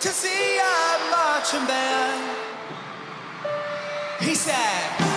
to see a marching band. He said.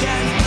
ocean